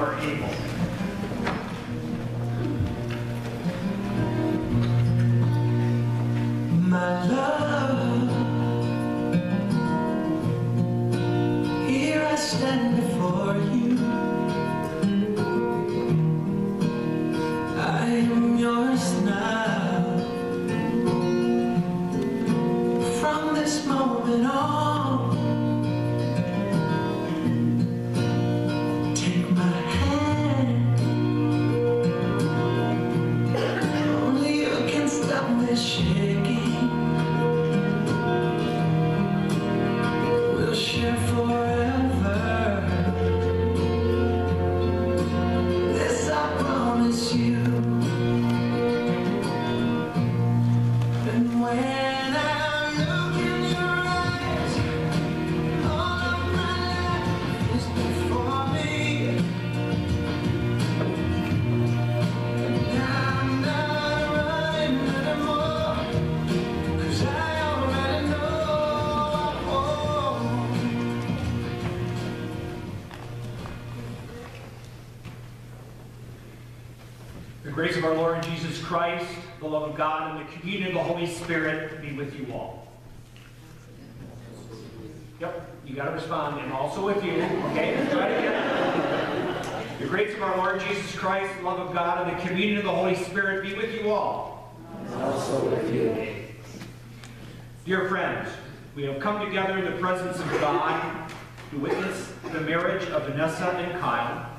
Are able. Christ, the love of God, and the communion of the Holy Spirit be with you all. Yep, you got to respond, and also with you. Okay, try it again. The grace of our Lord Jesus Christ, the love of God, and the communion of the Holy Spirit be with you all. Also with you. Dear friends, we have come together in the presence of God to witness the marriage of Vanessa and Kyle,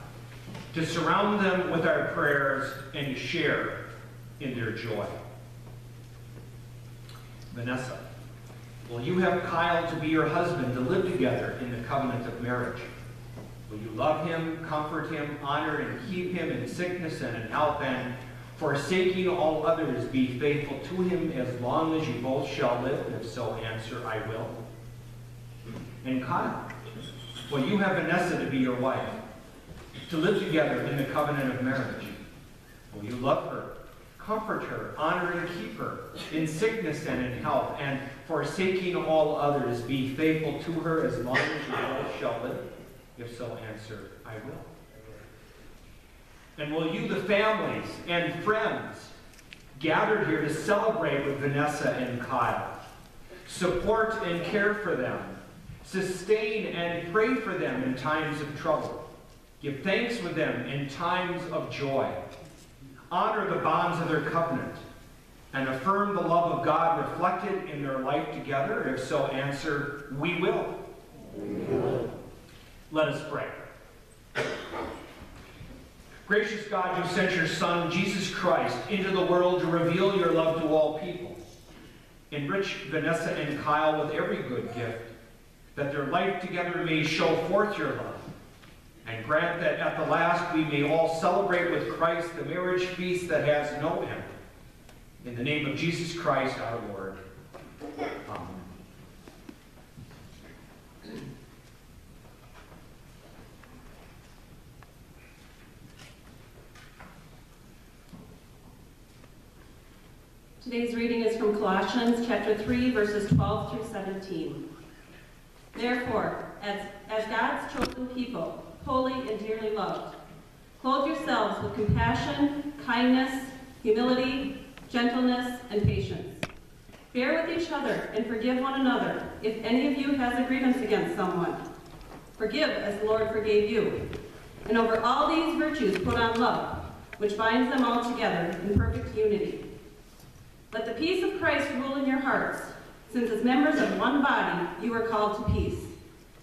to surround them with our prayers and to share in their joy. Vanessa, will you have Kyle to be your husband to live together in the covenant of marriage? Will you love him, comfort him, honor and keep him in sickness and in health, and forsaking all others, be faithful to him as long as you both shall live? If so, answer, I will. And Kyle, will you have Vanessa to be your wife, to live together in the covenant of marriage? Will you love her, comfort her, honor and keep her in sickness and in health, and forsaking all others, be faithful to her as long as you shall live? If so, answer, I will. And will you, the families and friends gathered here to celebrate with Vanessa and Kyle, support and care for them, sustain and pray for them in times of trouble, give thanks with them in times of joy, honor the bonds of their covenant, and affirm the love of God reflected in their life together? If so, answer, we will. Let us pray. Gracious God, you sent your Son, Jesus Christ, into the world to reveal your love to all people. Enrich Vanessa and Kyle with every good gift, that their life together may show forth your love. And grant that at the last we may all celebrate with Christ the marriage feast that has no end. In the name of Jesus Christ our Lord. Amen. Today's reading is from Colossians chapter 3, verses 12 through 17. Therefore, as, as God's chosen people, holy and dearly loved, clothe yourselves with compassion, kindness, humility, gentleness, and patience. Bear with each other and forgive one another if any of you has a grievance against someone. Forgive as the Lord forgave you. And over all these virtues put on love, which binds them all together in perfect unity. Let the peace of Christ rule in your hearts, since as members of one body you are called to peace.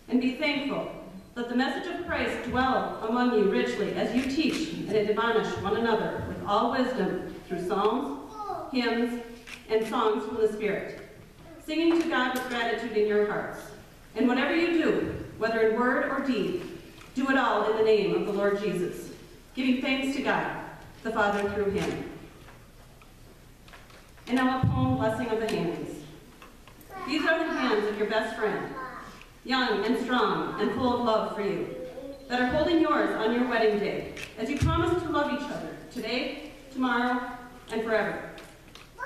And be thankful. Let the message of Christ dwell among you richly as you teach and admonish one another with all wisdom through psalms, hymns, and songs from the Spirit, singing to God with gratitude in your hearts. And whatever you do, whether in word or deed, do it all in the name of the Lord Jesus, giving thanks to God, the Father through him. And now a poem, Blessing of the Hands. These are the hands of your best friend, young and strong and full of love for you, that are holding yours on your wedding day, as you promise to love each other today, tomorrow, and forever.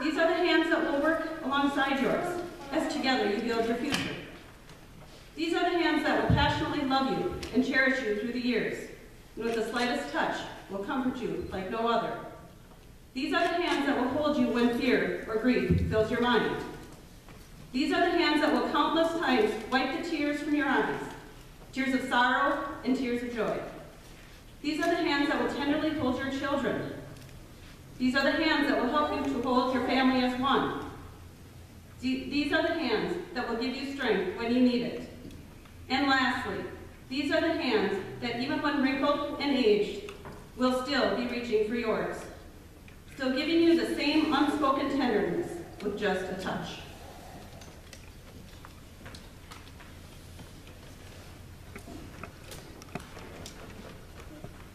These are the hands that will work alongside yours, as together you build your future. These are the hands that will passionately love you and cherish you through the years, and with the slightest touch will comfort you like no other. These are the hands that will hold you when fear or grief fills your mind. These are the hands that will countless times wipe the tears from your eyes, tears of sorrow and tears of joy. These are the hands that will tenderly hold your children. These are the hands that will help you to hold your family as one. These are the hands that will give you strength when you need it. And lastly, these are the hands that even when wrinkled and aged, will still be reaching for yours. Still giving you the same unspoken tenderness with just a touch.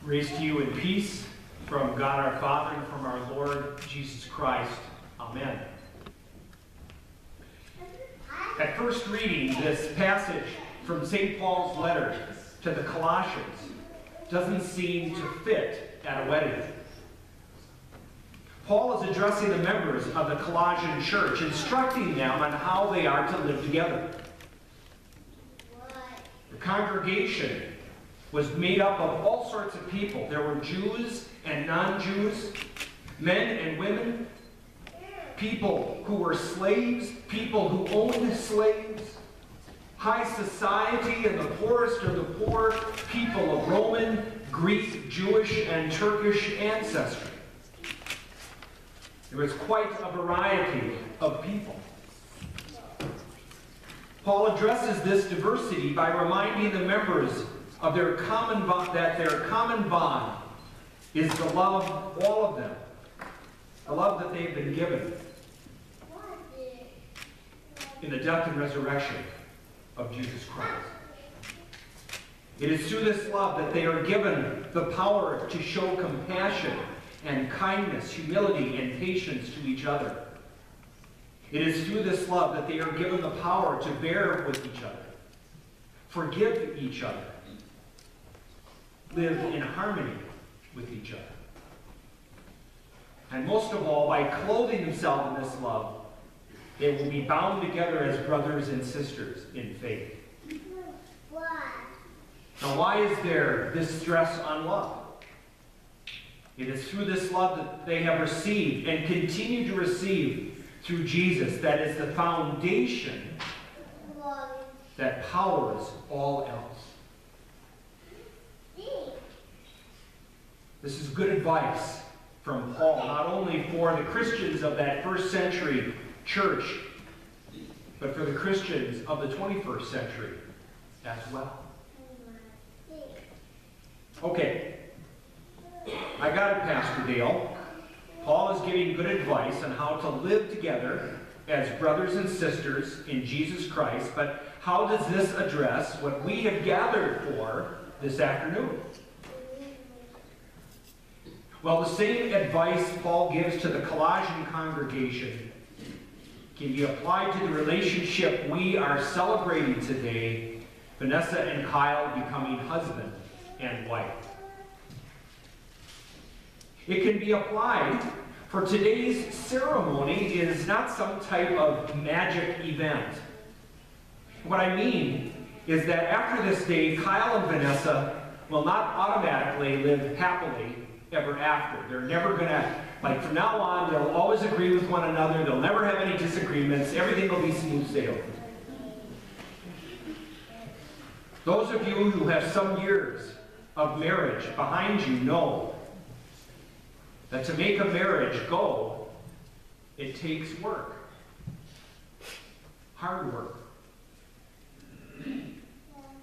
Grace to you in peace from God our Father and from our Lord Jesus Christ. Amen. At first reading, this passage from St. Paul's letter to the Colossians doesn't seem to fit at a wedding. Paul is addressing the members of the Colossian church, instructing them on how they are to live together. The congregation was made up of all sorts of people. There were Jews and non-Jews, men and women, people who were slaves, people who owned slaves, high society and the poorest of the poor, people of Roman, Greek, Jewish, and Turkish ancestry. There was quite a variety of people. Paul addresses this diversity by reminding the members of their common bond, that their common bond is the love all of them, a love that they've been given in the death and resurrection of Jesus Christ. It is through this love that they are given the power to show compassion and kindness, humility, and patience to each other. It is through this love that they are given the power to bear with each other, forgive each other, live in harmony with each other. And most of all, by clothing themselves in this love, they will be bound together as brothers and sisters in faith. Now, why is there this stress on love? It is through this love that they have received and continue to receive through Jesus that is the foundation that powers all else. This is good advice from Paul, not only for the Christians of that first century church, but for the Christians of the 21st century as well. Okay, I got it, Pastor Dale. Paul is giving good advice on how to live together as brothers and sisters in Jesus Christ, but how does this address what we have gathered for this afternoon? Well, the same advice Paul gives to the Colossian congregation can be applied to the relationship we are celebrating today, Vanessa and Kyle becoming husband and wife. It can be applied for today's ceremony is not some type of magic event. What I mean is that after this day, Kyle and Vanessa will not automatically live happily ever after. They're never going to, like from now on, they'll always agree with one another. They'll never have any disagreements. Everything will be smooth sailing. Those of you who have some years of marriage behind you know that to make a marriage go, it takes work. Hard work.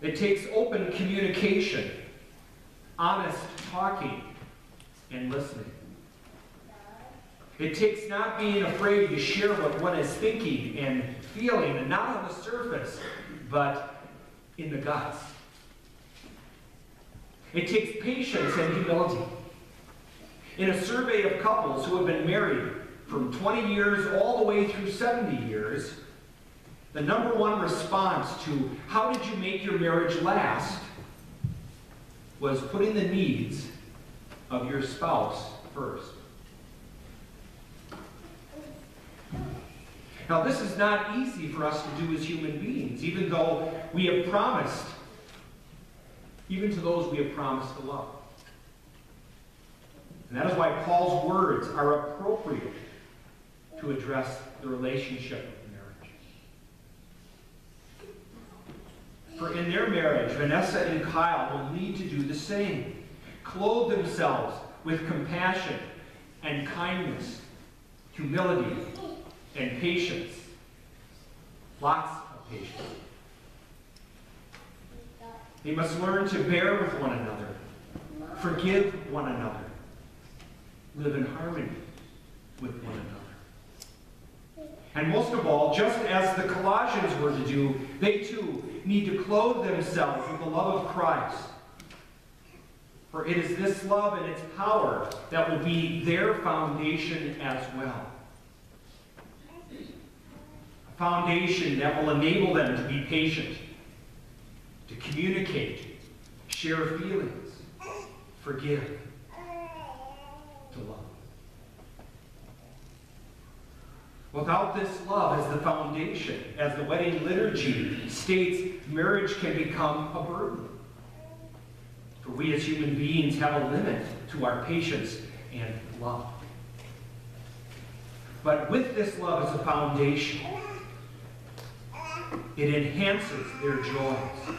It takes open communication, honest talking, and listening. It takes not being afraid to share what one is thinking and feeling, and not on the surface, but in the guts. It takes patience and humility. In a survey of couples who have been married from 20 years all the way through 70 years, the number one response to how did you make your marriage last was putting the needs of your spouse first. Now, this is not easy for us to do as human beings, even though we have promised, even to those we have promised to love. And that is why Paul's words are appropriate to address the relationship of marriage. For in their marriage, Vanessa and Kyle will need to do the same. Clothe themselves with compassion and kindness, humility and patience. Lots of patience. They must learn to bear with one another, forgive one another, live in harmony with one another. And most of all, just as the Colossians were to do, they too need to clothe themselves with the love of Christ. For it is this love and its power that will be their foundation as well. A foundation that will enable them to be patient, to communicate, share feelings, forgive, to love. Without this love as the foundation, as the wedding liturgy states, marriage can become a burden. For we as human beings have a limit to our patience and love. But with this love as a foundation, it enhances their joys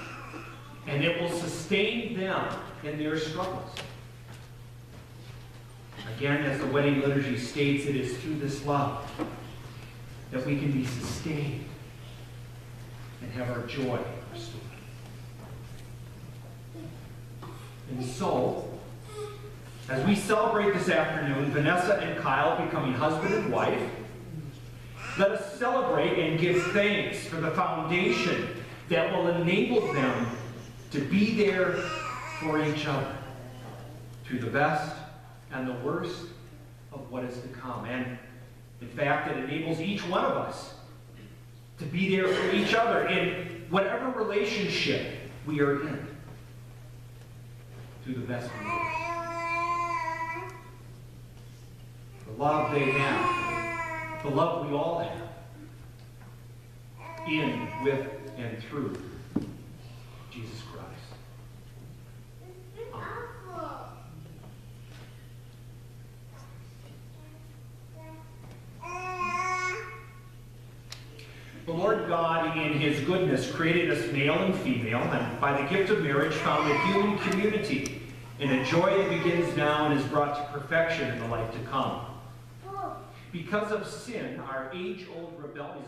and it will sustain them in their struggles. Again, as the wedding liturgy states, it is through this love that we can be sustained and have our joy restored. And so, as we celebrate this afternoon, Vanessa and Kyle becoming husband and wife, let us celebrate and give thanks for the foundation that will enable them to be there for each other through the best and the worst of what is to come. And in fact, it enables each one of us to be there for each other in whatever relationship we are in through the best the. The love they have, the love we all have, in, with, and through Jesus Christ. Amen. The Lord God, in his goodness, created us male and female, and by the gift of marriage found a human community in a joy that begins now and is brought to perfection in the life to come. Because of sin, our age-old rebellious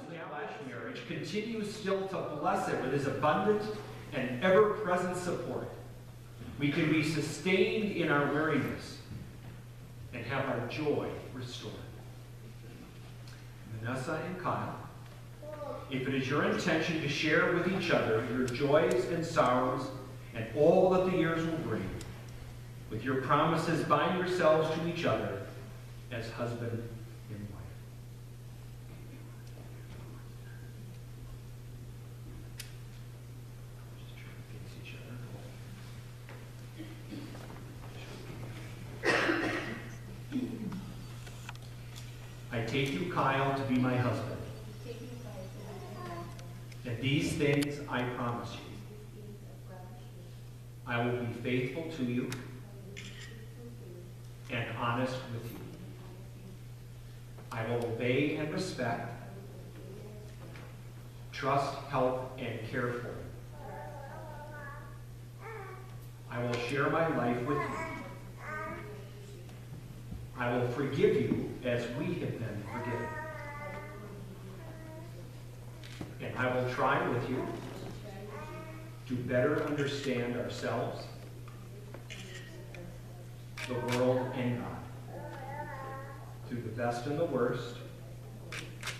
established marriage continues still to bless it with his abundant and ever-present support. We can be sustained in our weariness and have our joy restored. Vanessa and Kyle, if it is your intention to share with each other your joys and sorrows and all that the years will bring, with your promises bind yourselves to each other as husband and wife. I take you, Kyle, to be my husband. These things I promise you. I will be faithful to you and honest with you. I will obey and respect, trust, help, and care for you. I will share my life with you. I will forgive you as we have been forgiven. And I will try with you to better understand ourselves, the world, and God through the best and the worst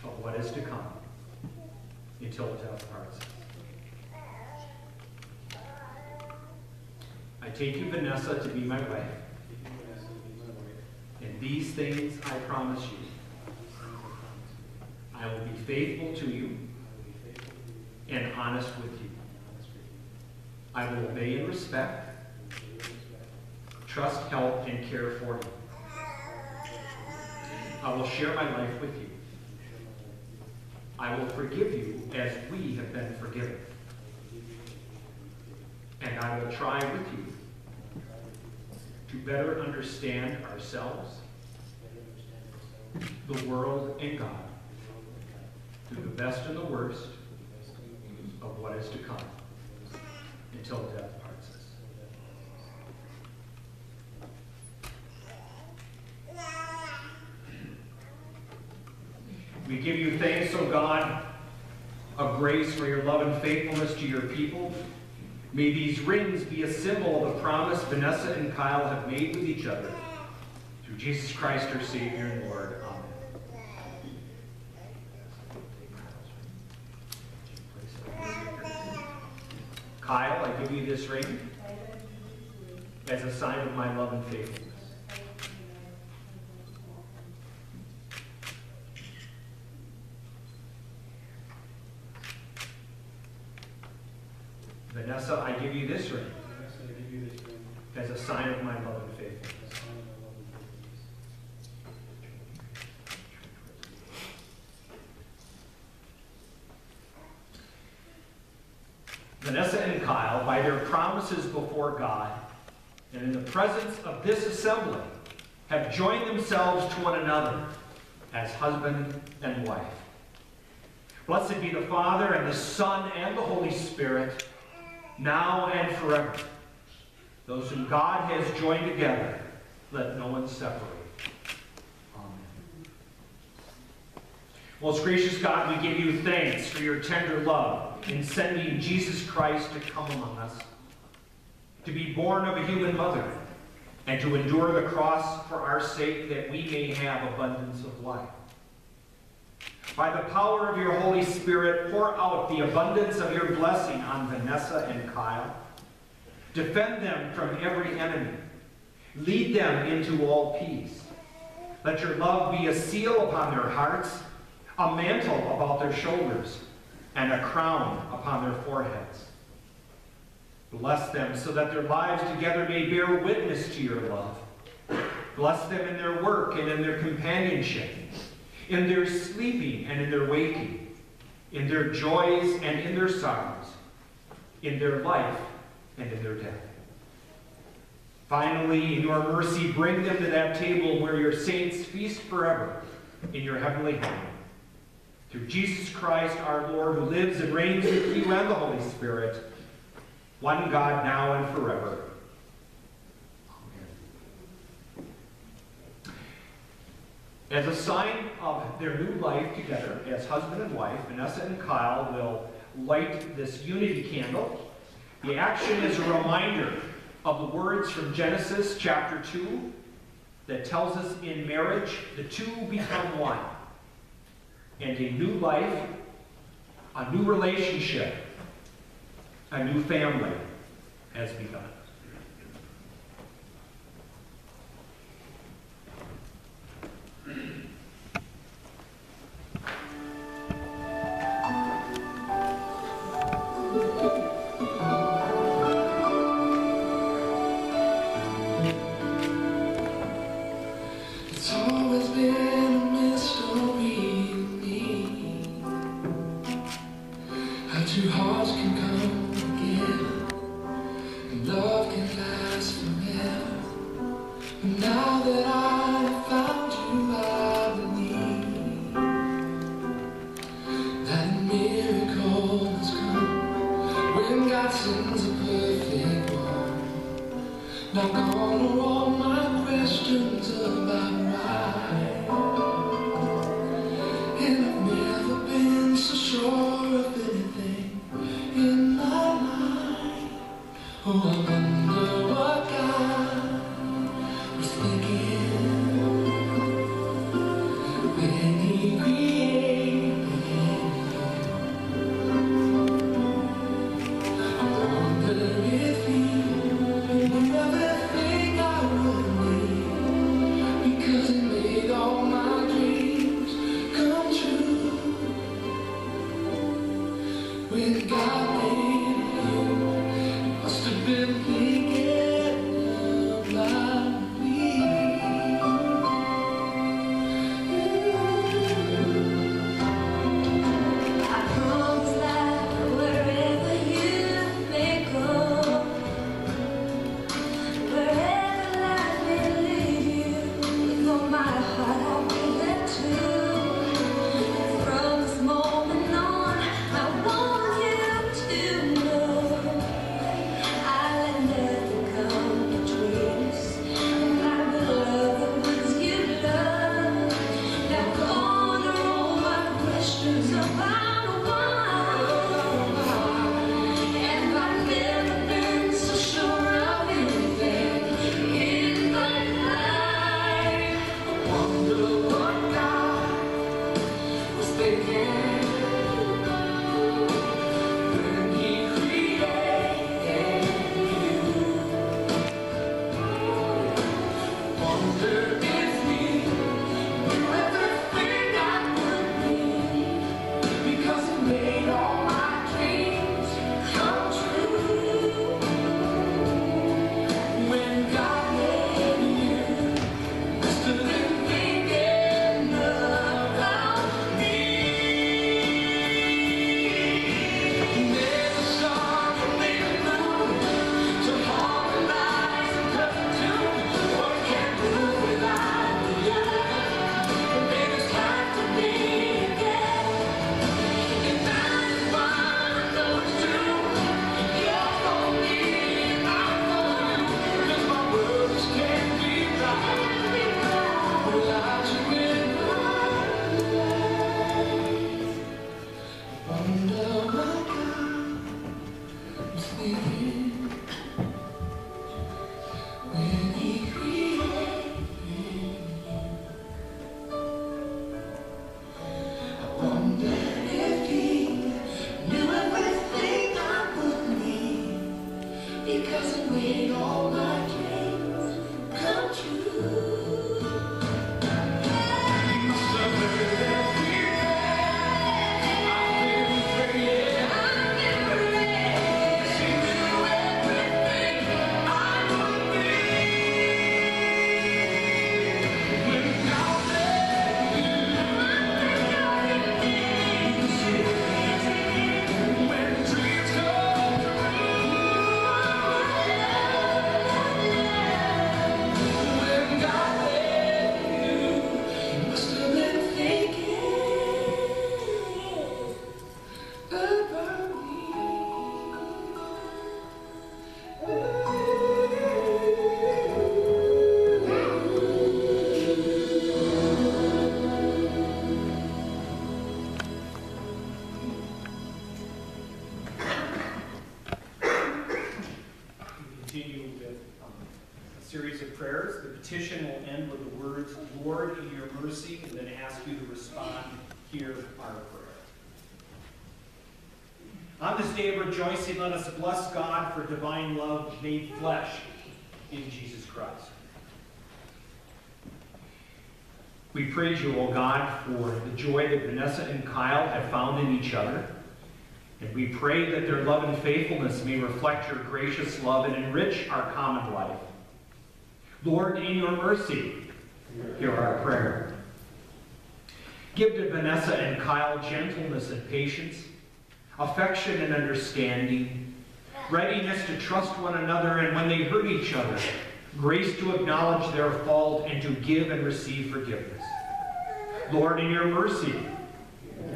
of what is to come until death parts. I take you, Vanessa, to be my wife. And these things I promise you. I will be faithful to you and honest with you. I will obey and respect, trust, help, and care for you. I will share my life with you. I will forgive you as we have been forgiven. And I will try with you to better understand ourselves, the world, and God through the best and the worst of what is to come until death parts us. We give you thanks, O God, of grace for your love and faithfulness to your people. May these rings be a symbol of the promise Vanessa and Kyle have made with each other. Through Jesus Christ, our Savior and Lord. Amen. Kyle, I give you this ring as a sign of my love and faithfulness. Vanessa, I give you this ring as a sign of my love and faithfulness. Vanessa Kyle, by their promises before God and in the presence of this assembly, have joined themselves to one another as husband and wife. Blessed be the Father and the Son and the Holy Spirit, now and forever. Those whom God has joined together, let no one separate. Amen. Most gracious God, we give you thanks for your tender love in sending Jesus Christ to come among us, to be born of a human mother, and to endure the cross for our sake that we may have abundance of life. By the power of your Holy Spirit, pour out the abundance of your blessing on Vanessa and Kyle. Defend them from every enemy. Lead them into all peace. Let your love be a seal upon their hearts, a mantle about their shoulders, and a crown upon their foreheads. Bless them so that their lives together may bear witness to your love. Bless them in their work and in their companionship, in their sleeping and in their waking, in their joys and in their sorrows, in their life and in their death. Finally, in your mercy, bring them to that table where your saints feast forever in your heavenly home. Through Jesus Christ our Lord, who lives and reigns with you and the Holy Spirit, one God now and forever. As a sign of their new life together as husband and wife, Vanessa and Kyle will light this unity candle. The action is a reminder of the words from Genesis chapter 2 that tells us in marriage the two become one. And a new life, a new relationship, a new family has begun. Oh, bless God for divine love made flesh in Jesus Christ. We praise you, O God, for the joy that Vanessa and Kyle have found in each other. And we pray that their love and faithfulness may reflect your gracious love and enrich our common life. Lord, in your mercy, hear our prayer. Give to Vanessa and Kyle gentleness and patience, affection and understanding, readiness to trust one another, and when they hurt each other, grace to acknowledge their fault and to give and receive forgiveness. Lord, in your mercy,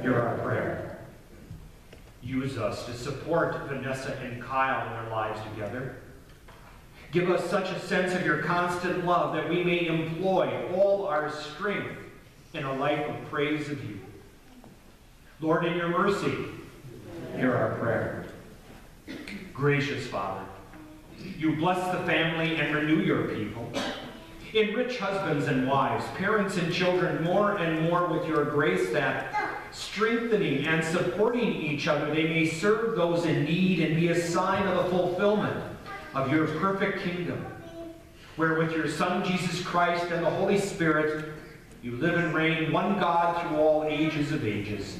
hear our prayer. Use us to support Vanessa and Kyle in their lives together. Give us such a sense of your constant love that we may employ all our strength in a life of praise of you. Lord, in your mercy, hear our prayer. Gracious Father, you bless the family and renew your people. Enrich husbands and wives, parents and children more and more with your grace that, strengthening and supporting each other, they may serve those in need and be a sign of the fulfillment of your perfect kingdom, where with your Son Jesus Christ and the Holy Spirit, you live and reign one God through all ages of ages.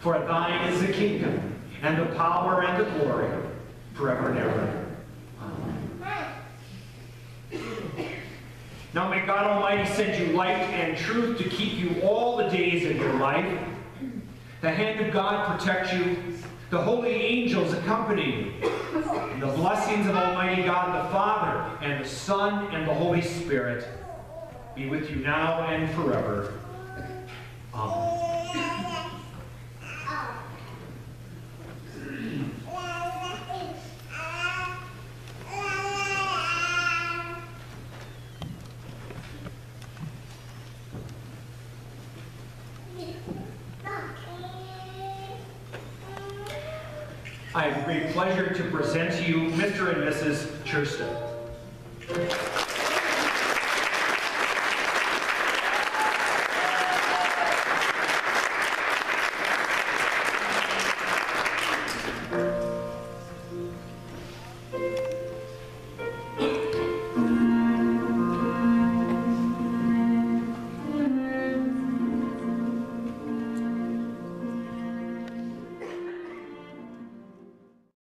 For thine is the kingdom, and the power, and the glory, forever and ever. Amen. Now may God Almighty send you light and truth to keep you all the days of your life. The hand of God protect you. The holy angels accompany you. And the blessings of Almighty God the Father, and the Son, and the Holy Spirit be with you now and forever. Amen.